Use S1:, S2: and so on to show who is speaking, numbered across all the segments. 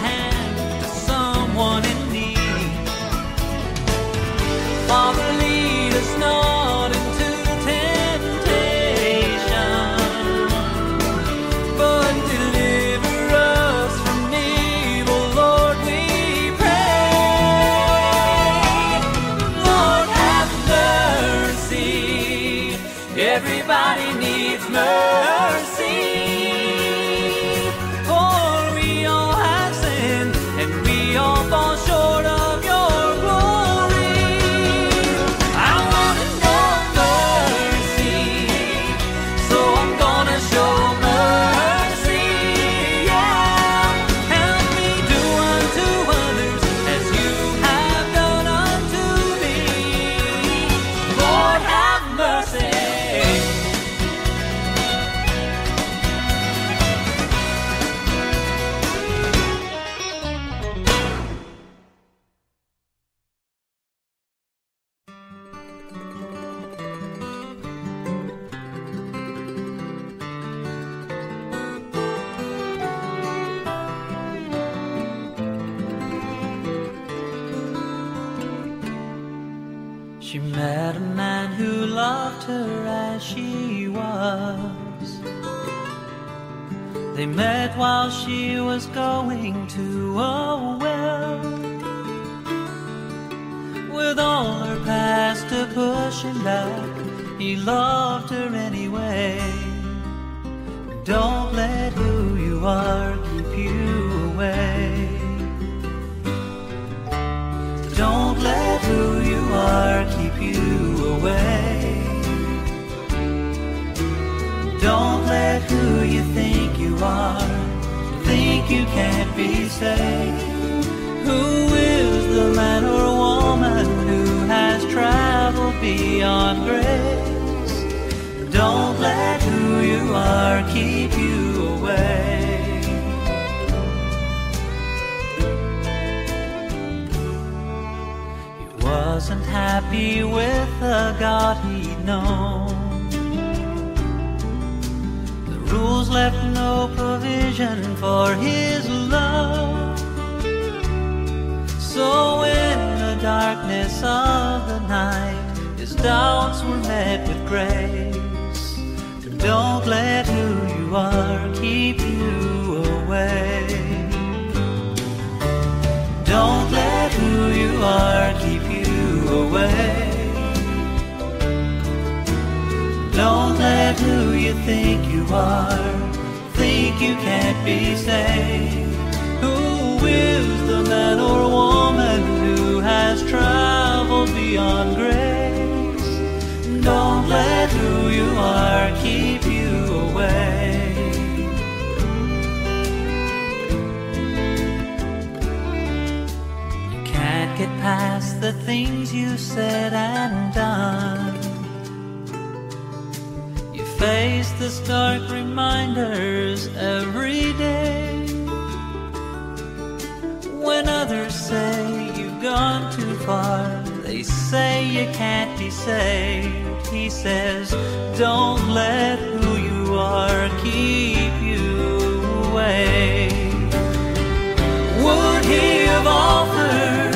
S1: hand She met a man who loved her as she was. They met while she was going to a well. With all her past to push him back, he loved her anyway. Don't let who you are keep you away. Don't let who you are Don't let who you think you are think you can't be saved. Who is the man or woman who has traveled beyond grace? Don't let who you are keep you away. He wasn't happy with the God he'd known. Rules left no provision for his love. So in the darkness of the night, his doubts were met with grace. Don't let who you are keep you away. Don't let who you are keep you away. Don't let who you think you are think you can't be saved. Who is the man or woman who has traveled beyond grace? Don't let who you are keep you away. You can't get past the things you said and done. Face the stark reminders every day. When others say you've gone too far, they They say you can't be saved. He says, don't let who you are keep you away. Would he have offered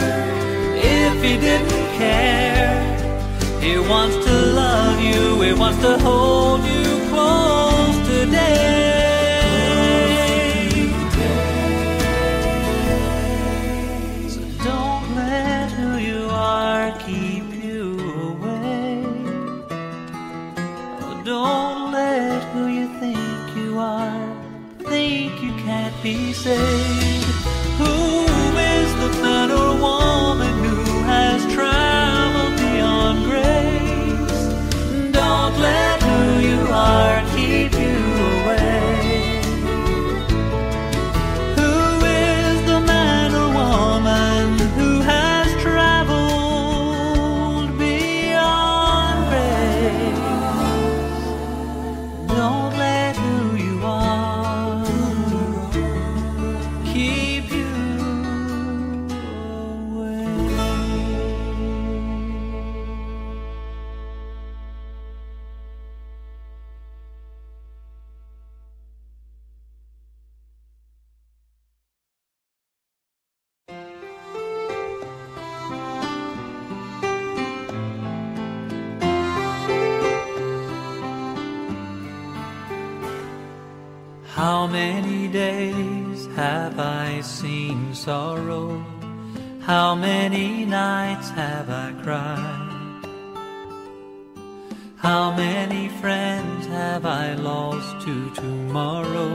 S1: if he didn't care? He wants to love you, he wants to hold you can't sorrow? How many nights have I cried? How many friends have I lost to tomorrow?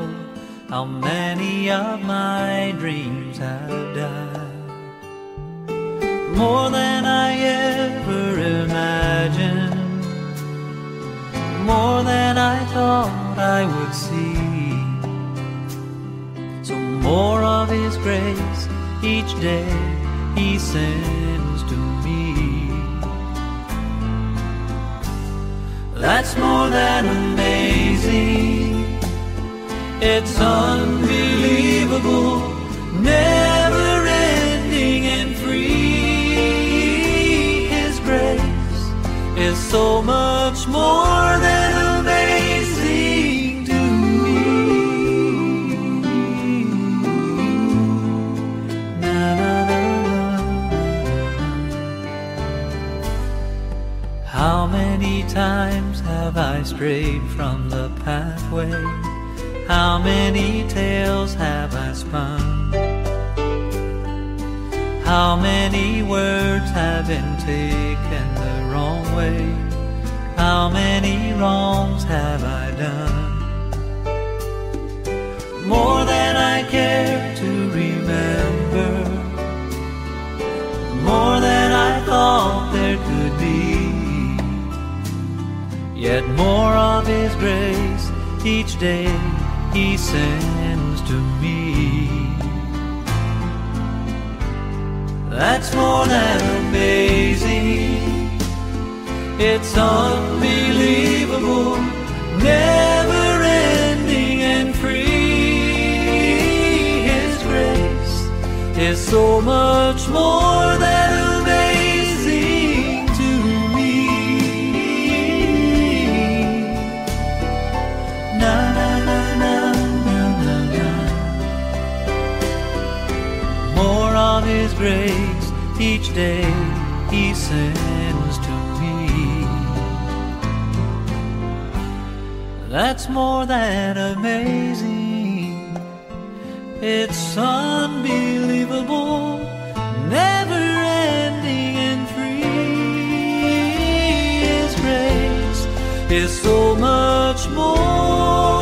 S1: How many of my dreams have died? More than I ever imagined, more than I thought I would see. So more of His grace each day He sends to me. That's more than amazing. It's unbelievable, never ending and free. His grace is so much more than times have I strayed from the pathway? How many tales have I spun? How many words have been taken the wrong way? How many wrongs have I done? More than I care to remember, more than I thought there could be. Yet more of His grace each day He sends to me. That's more than amazing. It's unbelievable, never ending and free. His grace is so much more than day He sends to me. That's more than amazing. It's unbelievable, never ending and free. His grace is so much more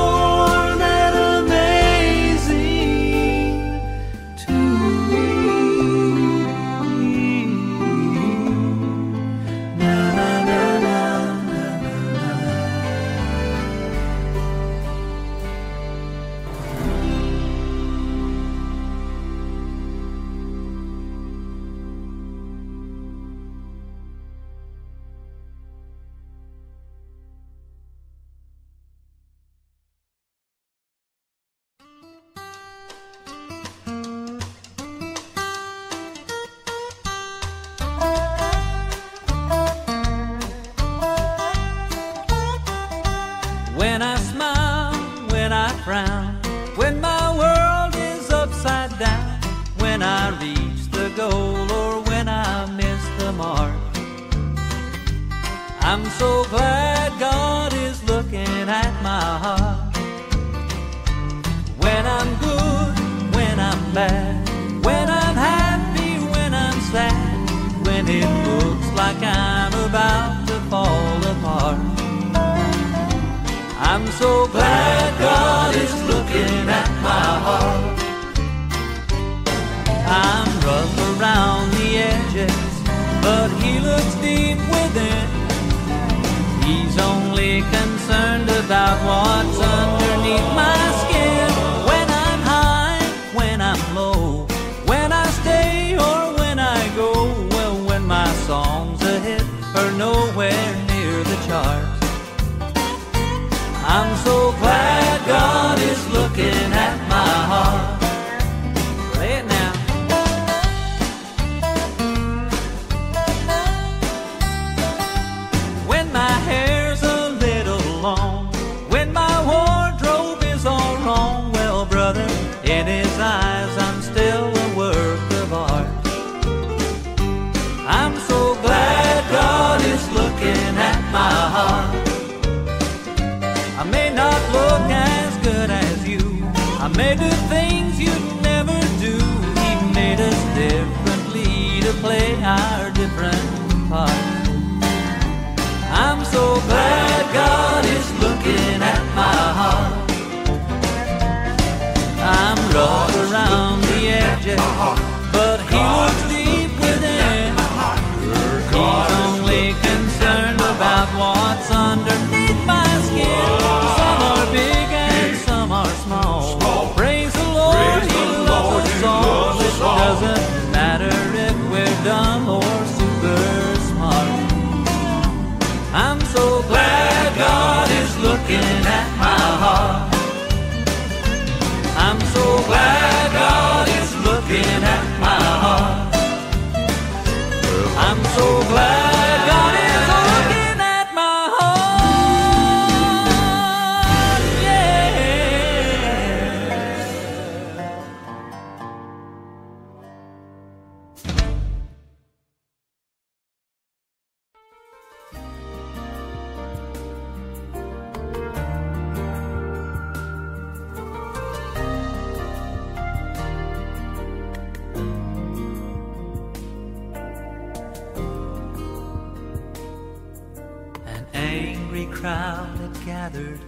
S1: angry crowd had gathered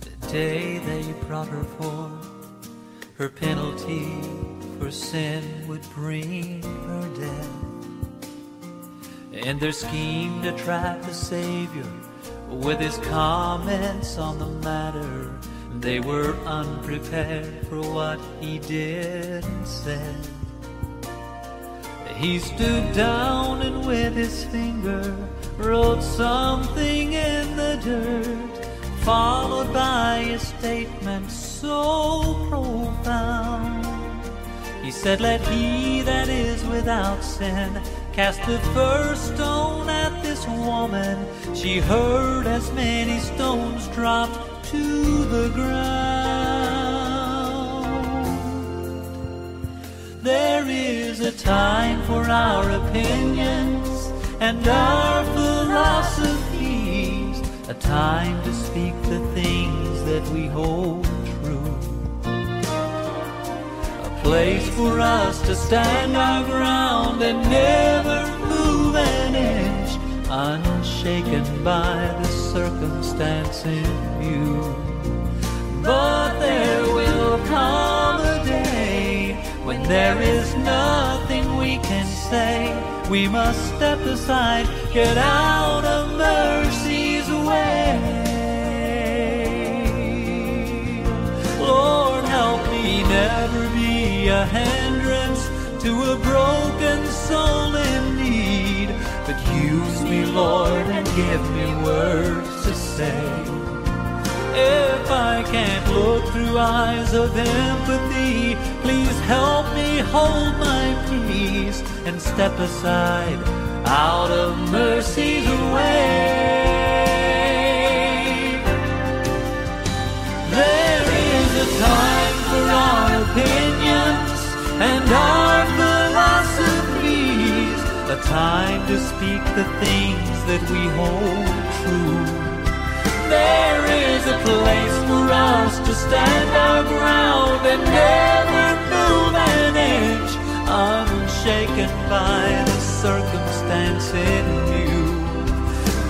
S1: the day they brought her forth. Her penalty for sin would bring her death. And their scheme to trap the Savior with his comments on the matter, they were unprepared for what he did and said. He stood down and with his finger wrote something in the dirt, followed by a statement so profound. He said, Let he that is without sin cast the first stone at this woman. She heard as many stones dropped to the ground. There is a time for our opinions and our philosophies, a time to speak the things that we hold true, a place for us to stand our ground and never move an inch, unshaken by the circumstance in view. But there will come a day when there is nothing we can say. We must step aside, get out of mercy's way. Lord, help me never be a hindrance to a broken soul in need. But use me, Lord, and give me words to say if I can't look through eyes of empathy. Please help me hold my peace and step aside out of mercy's way. There is a time for our opinions and our philosophies, a time to speak the things that we hold true there is a place for us to stand our ground and never move an inch, unshaken by the circumstance in view.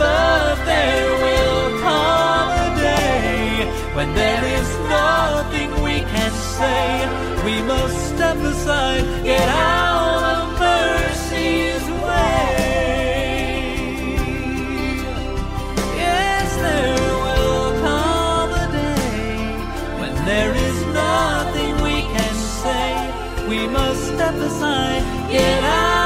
S1: But there will come a day when there is nothing we can say. We must step aside, get out step get out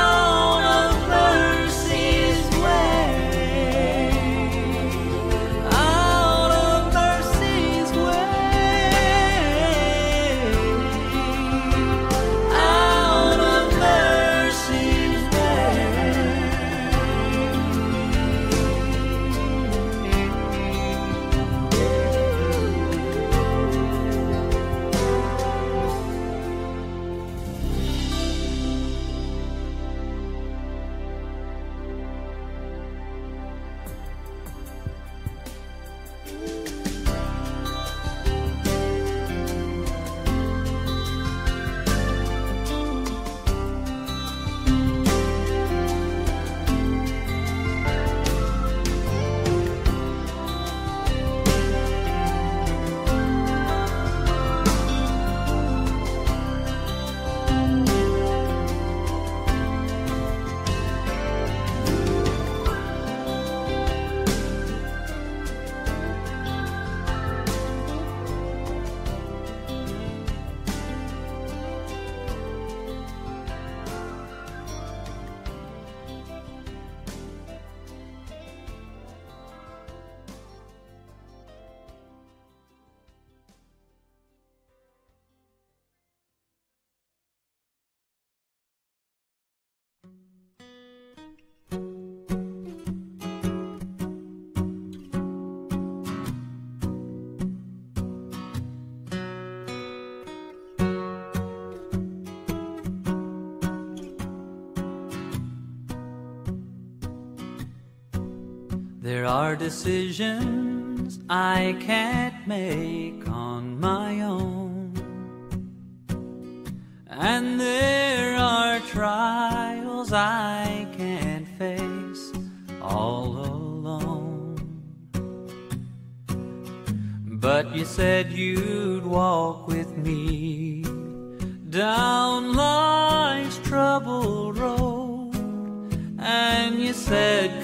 S1: There are decisions I can't make on my own. And there are trials I can't face all alone. But you said you'd walk with me down life's troubled road. And you said,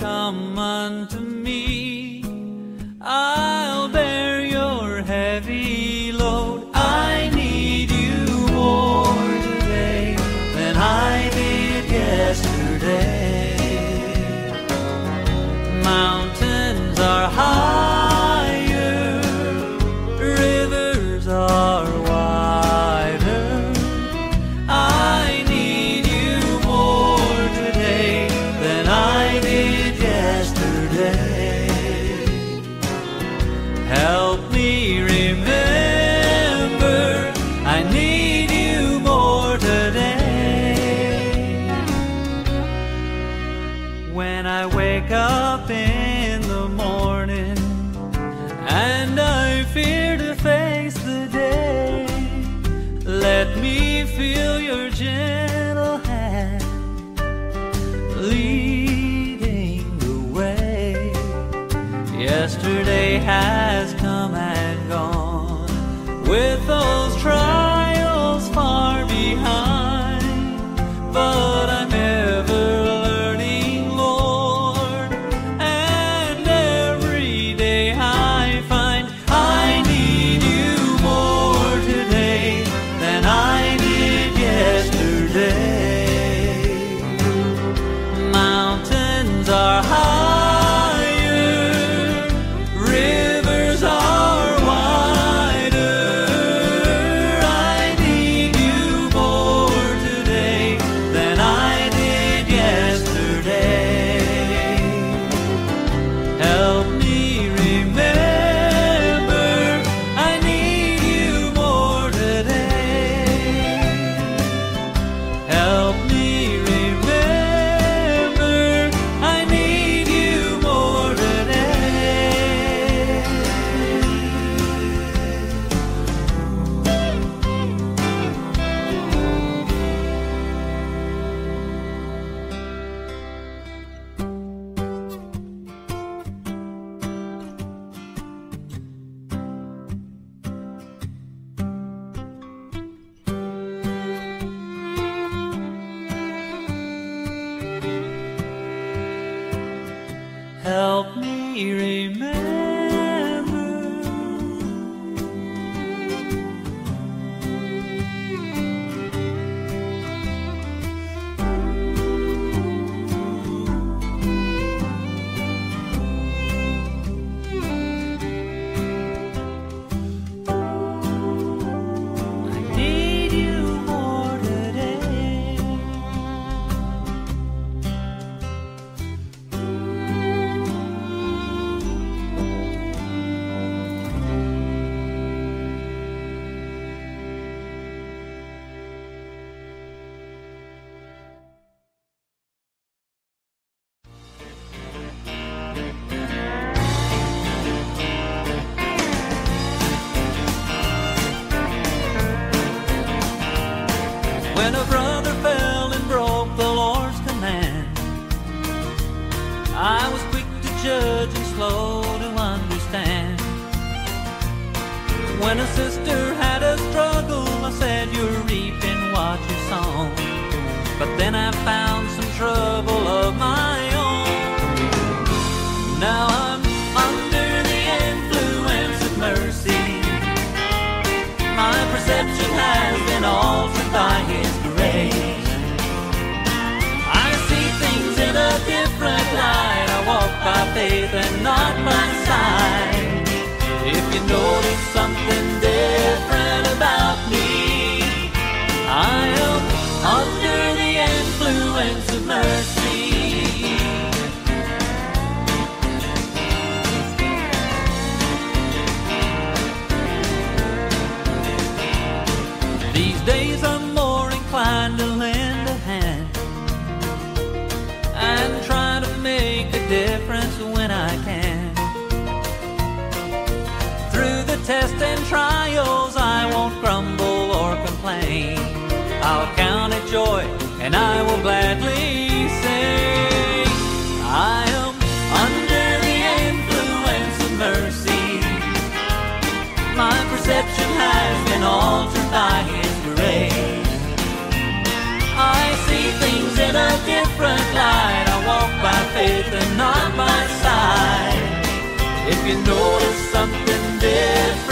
S1: you notice something different.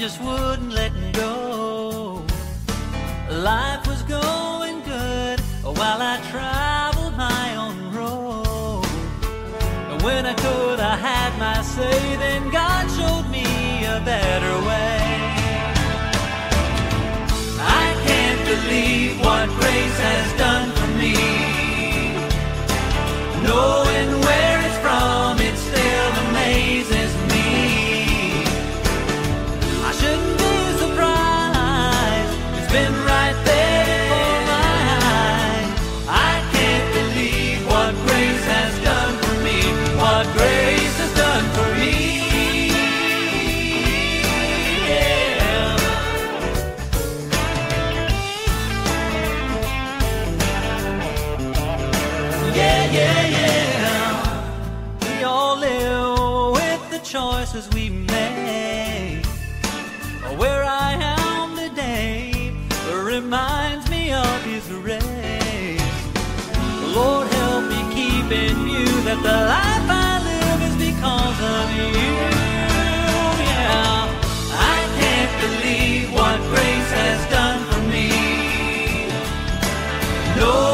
S1: just wouldn't let me go. Life was going good while I traveled my own road. When I could, I had my say, then God showed me a better way. I can't believe what grace has done for me. Knowing where in you that the life I live is because of you. Yeah, I can't believe what grace has done for me. No.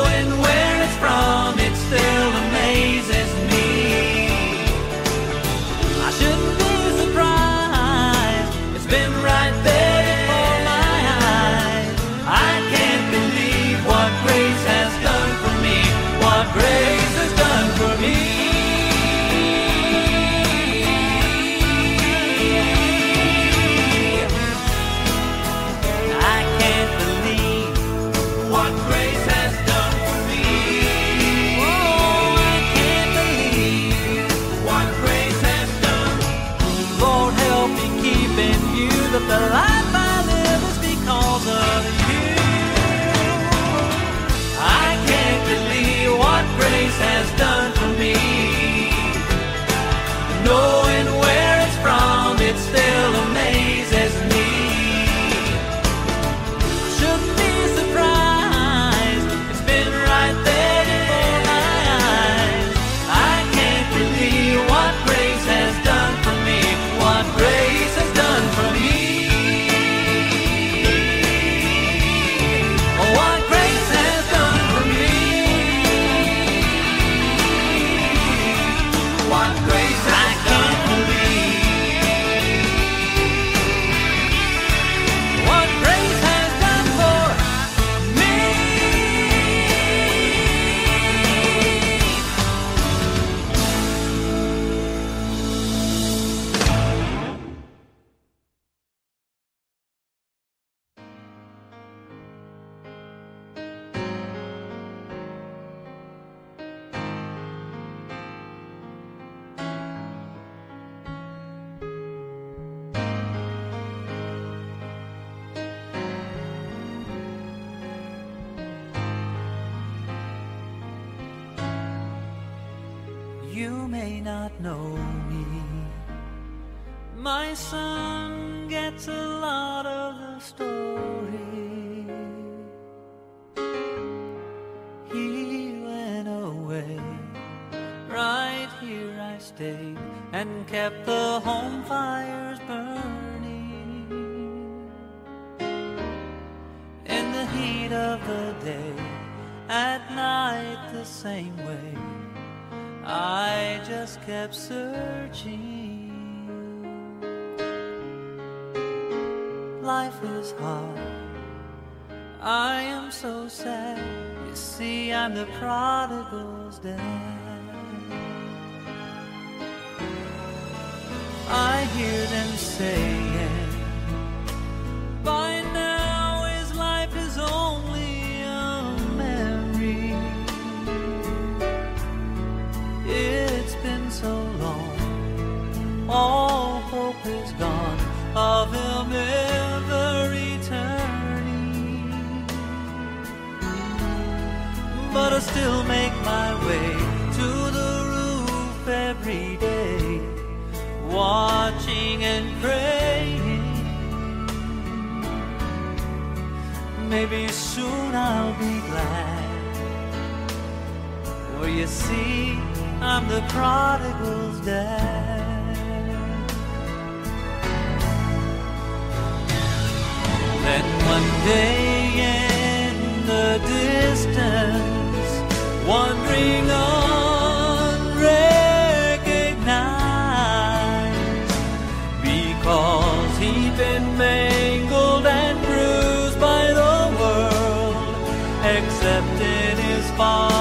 S1: You may not know me. My son gets a lot of the story. He went away. Right here I stayed and kept the home fires burning. In the heat of the day, at night the same way. I just kept searching. Life is hard. I am so sad. You see, I'm the prodigal's dad. I hear them saying, gone of him ever returning. But I still make my way to the roof every day, watching and praying. Maybe soon I'll be glad. For you see, I'm the prodigal's dad. Then one day in the distance, wandering unrecognized, because he'd been mangled and bruised by the world, except in his father's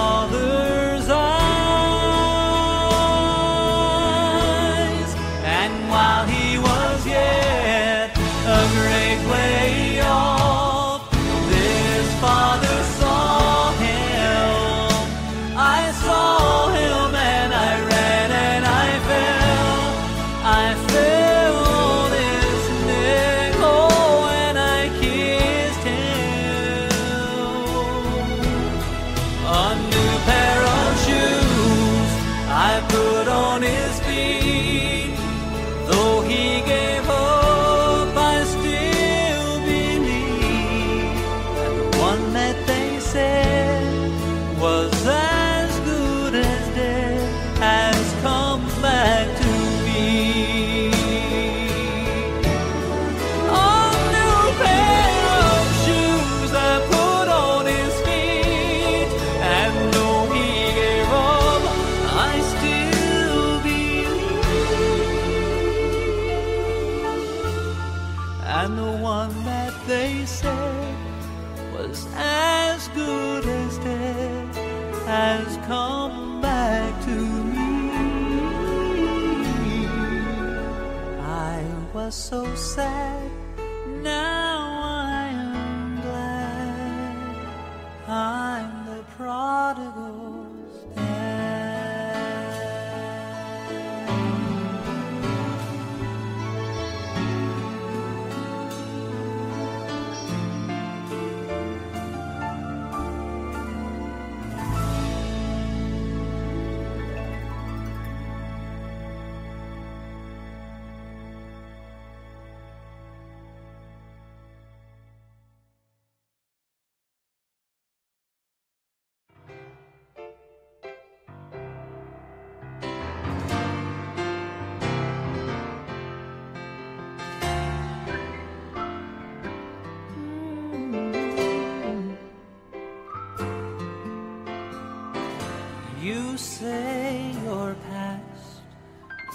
S1: You say your past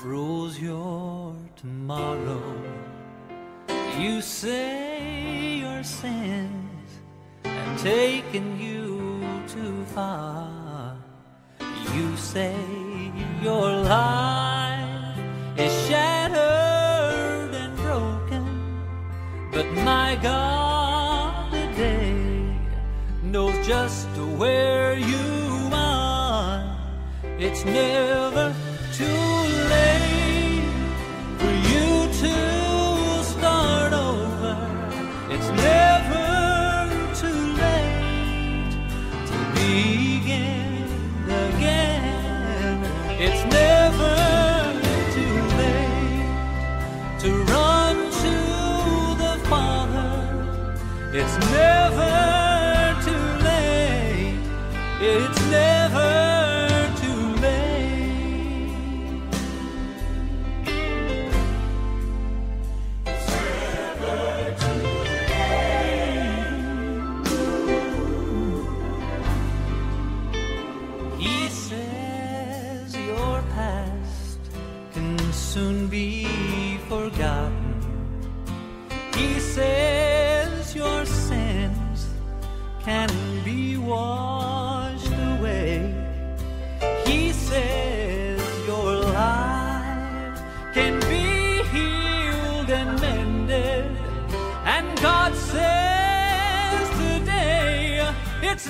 S1: rules your tomorrow. You say your sins have taken you too far. You say your life is shattered and broken, but my God today knows just where you. It's never can be healed and mended. And God says today, it's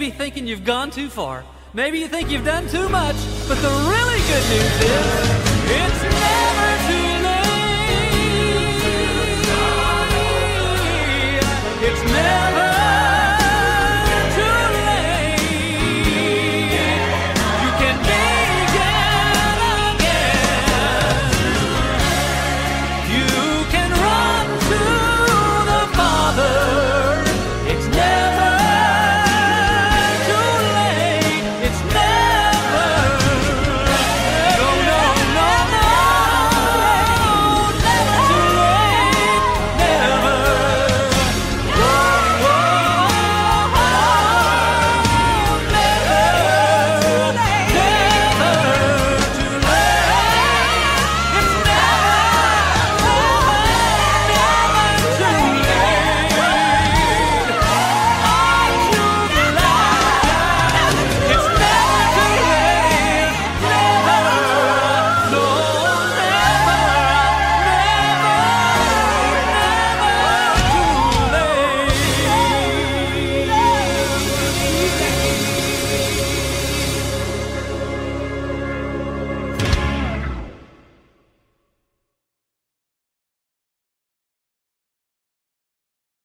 S1: be thinking you've gone too far. Maybe you think you've done too much, but the really good news is it's never too late. It's never